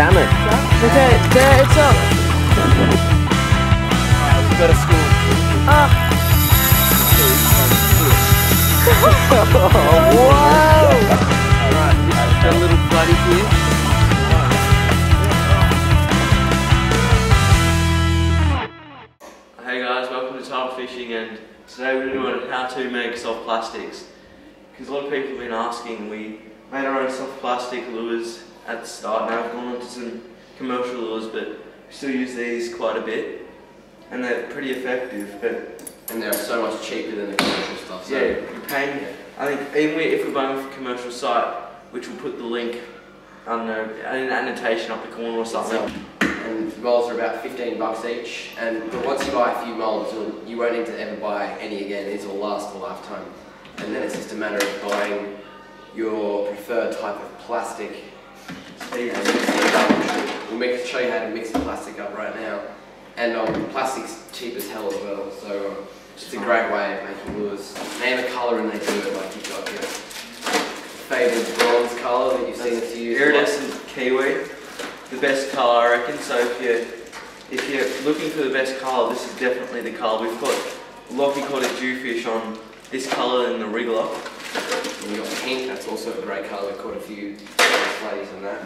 salmon. Okay, there it's up. We've got a school. Ah. Alright, got a little buddy here. Hey guys, welcome to Tidal Fishing and today we're doing how to make soft plastics. Because a lot of people have been asking, we made our own soft plastic lures at the start. Now we've gone on to some commercial lures but we still use these quite a bit and they're pretty effective but And they're so much cheaper than the commercial stuff. So yeah, you're paying, I think even if we're buying off a commercial site, which will put the link, I don't know, an annotation up the corner or something. And the molds are about 15 bucks each. And but once you buy a few molds, you won't need to ever buy any again. These will last a lifetime. And then it's just a matter of buying your preferred type of plastic. We'll make, show you how to mix the plastic up right now. And um, plastic's cheap as hell as well. So um, it's a great way of making lures. Name a colour and they do it. Like you've got your favourite bronze colour that you've seen us use. Iridescent kiwi, the best colour I reckon. So if you're, if you're looking for the best colour, this is definitely the colour. We've got Lockie caught a jewfish on this colour in the wriggler. Got pink, that's also a great colour, caught a few ladies on that.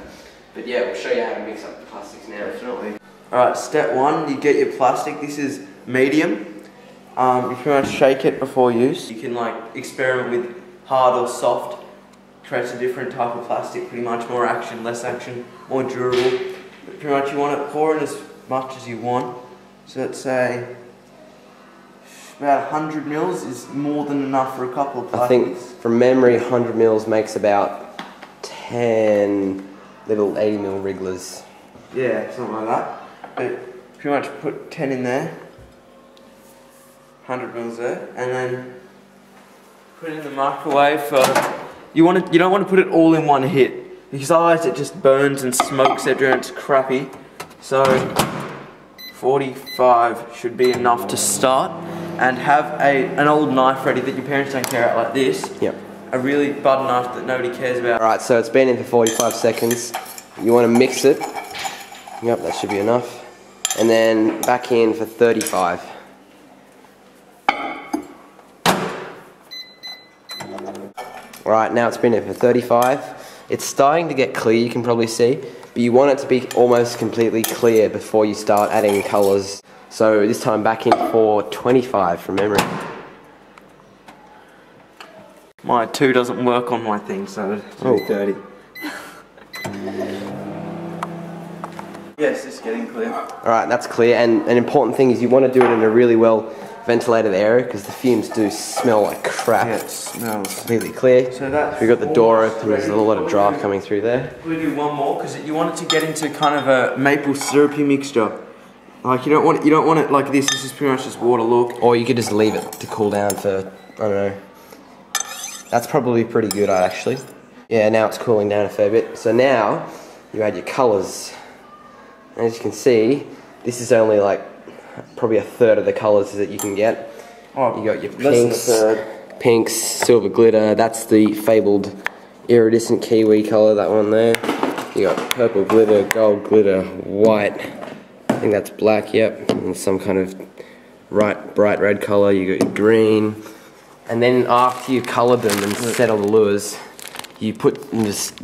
But yeah, we'll show you how to mix up the plastics now. Definitely. Alright, step one, you get your plastic. This is medium. Um, you pretty much shake it before use. You can like experiment with hard or soft. Creates a different type of plastic, pretty much more action, less action, more durable. But pretty much you want to pour in as much as you want. So let's say about 100 mils is more than enough for a couple of parties. I think from memory, 100 mils makes about 10 little 80 mil wrigglers. Yeah, something like that. But pretty much put 10 in there, 100 mils there, and then put it in the microwave for. You want to, You don't want to put it all in one hit because otherwise it just burns and smokes everywhere. and It's crappy. So 45 should be enough to start, and have a an old knife ready that your parents don't care about like this. Yep. A really butter knife that nobody cares about. Alright, so it's been in for 45 seconds. You want to mix it. Yep, that should be enough. And then back in for 35. Alright, now it's been in for 35. It's starting to get clear, you can probably see. But you want it to be almost completely clear before you start adding colours. So this time back in for 25 from memory. My two doesn't work on my thing, so it's Oh. 30. yes, it's getting clear. Alright, that's clear. And an important thing is you want to do it in a really well ventilated area because the fumes do smell like crap. Yeah, it smells. Completely clear. So that's We've got the door open, there's a lot of draft coming through there. We do one more because you want it to get into kind of a maple syrupy mixture. Like you don't want it, you don't want it like this. This is pretty much just water. Look. Or you could just leave it to cool down for, I don't know. That's probably pretty good actually. Yeah, now it's cooling down a fair bit. So now you add your colours. As you can see, this is only like probably a third of the colours that you can get. Oh, You got your less than a pinks, third. pinks, silver glitter. That's the fabled iridescent kiwi color. That one there. You got purple glitter, gold glitter, white. I think that's black. Yep, and some kind of bright, bright red color. You got your green, and then after you color them and settle the lures, you put just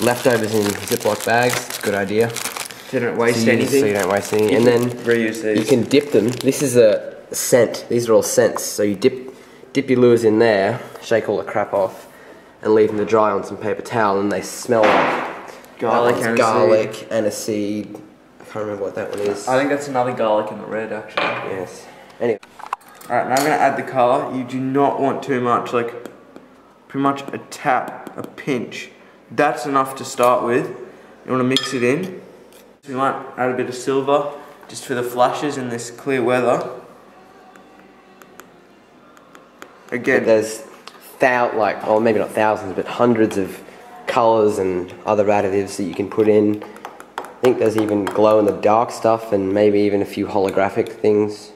leftovers in Ziploc bags. Good idea. So you don't waste so you, anything. So you don't waste anything. You and then reuse these. you can dip them. This is a scent. These are all scents. So you dip dip your lures in there, shake all the crap off, and leave them to dry on some paper towel, and they smell like Garlic and garlic and a seed. I can't remember what that one is. I think that's another garlic in the red actually. yes. Anyway, Alright, now I'm gonna add the colour. You do not want too much, like pretty much a tap, a pinch. That's enough to start with. You wanna mix it in. We might add a bit of silver just for the flashes in this clear weather. Again, there's thou like, or maybe not thousands, but hundreds of colors and other additives that you can put in. I think there's even glow in the dark stuff and maybe even a few holographic things.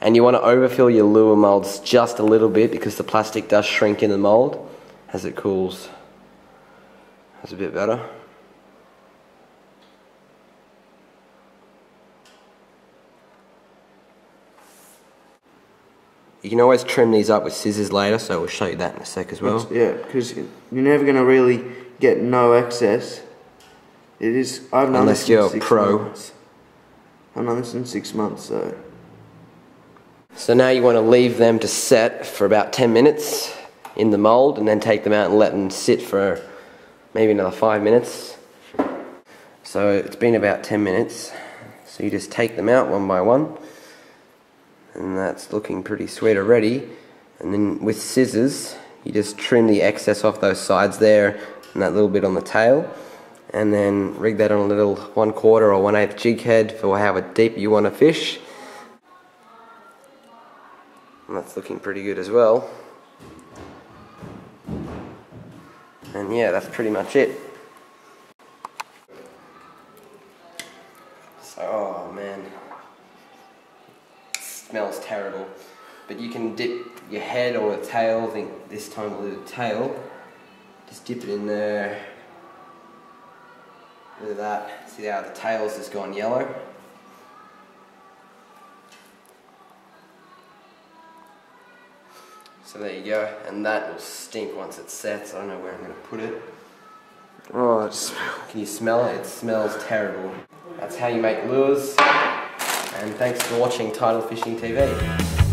And you want to overfill your lure molds just a little bit because the plastic does shrink in the mold as it cools. That's a bit better. You can always trim these up with scissors later, so we'll show you that in a sec as well. It's, yeah, because you're never going to really get no excess it is. I've known Unless this in you're six pro. Months. I've known this in six months, so So now you want to leave them to set for about 10 minutes in the mold and then take them out and let them sit for maybe another 5 minutes. So it's been about 10 minutes. So you just take them out one by one. And that's looking pretty sweet already. And then with scissors, you just trim the excess off those sides there and that little bit on the tail. And then rig that on a little one quarter or one eighth jig head for however deep you want to fish. And that's looking pretty good as well. And yeah, that's pretty much it. So, oh man. It smells terrible. But you can dip your head or the tail, I think this time we'll do the tail. Just dip it in there. Look at that. See how the tail's is gone yellow? So there you go, and that will stink once it sets. I don't know where I'm going to put it. oh, it smells. Can you smell it? It smells terrible. That's how you make lures. And thanks for watching Tidal Fishing TV.